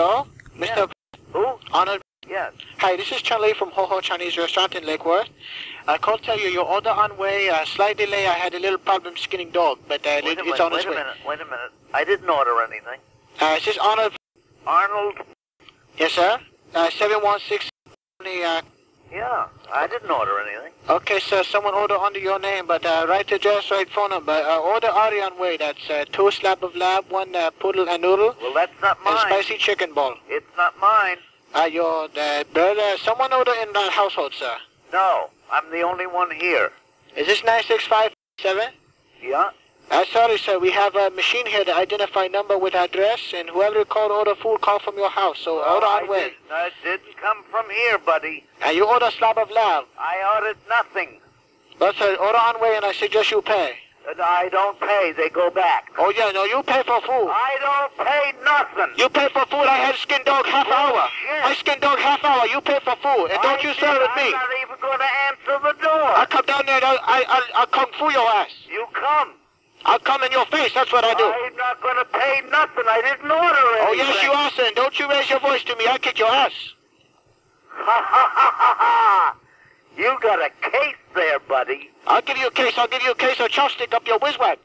Hello? Mr. Who? Arnold? Yes. Hi, this is Charlie from Ho Ho Chinese Restaurant in Lake Worth. I called to tell you your order on way. Uh, slight delay. I had a little problem skinning dog, but uh, Wait it, a it's minute, on wait its a way. minute, wait a minute. I didn't order anything. Uh, is this Arnold? Arnold? Yes, sir. Uh, 716. Uh, Yeah, I didn't order anything. okay, sir. Someone order under your name, but uh, right address, right phone number. Uh, order Arian way. That's uh, two slab of lab, one uh, poodle and noodle, Well, that's not and mine. spicy chicken ball. It's not mine. Uh, your uh, brother. Someone order in that household, sir. No, I'm the only one here. Is this 9657? Yeah? Uh, sorry, sir. We have a machine here to identify number with address, and whoever called order food call from your house. So order I on way. didn't, I didn't come from here, buddy. And you order slab of lamb. I ordered nothing. But sir, order on way, and I suggest you pay. And I don't pay. They go back. Oh yeah, no, you pay for food. I don't pay nothing. You pay for food. I had skin dog half hour. Bullshit. I skin dog half hour. You pay for food, and don't I you did- serve me. I'm not even going to answer the door. I come down there, and I, I, I, I'll kung fu your ass. You come. I'll come in your face. That's what I do. I'm not going to pay nothing. I didn't order it. Oh yes, you are, son. Don't you raise your voice to me. I'll kick your ass. Ha ha ha ha ha! You got a case there, buddy. I'll give you a case. I'll give you a case of chopstick up your whiz whack.